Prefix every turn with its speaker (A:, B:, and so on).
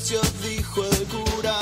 A: gracias, dijo el cura.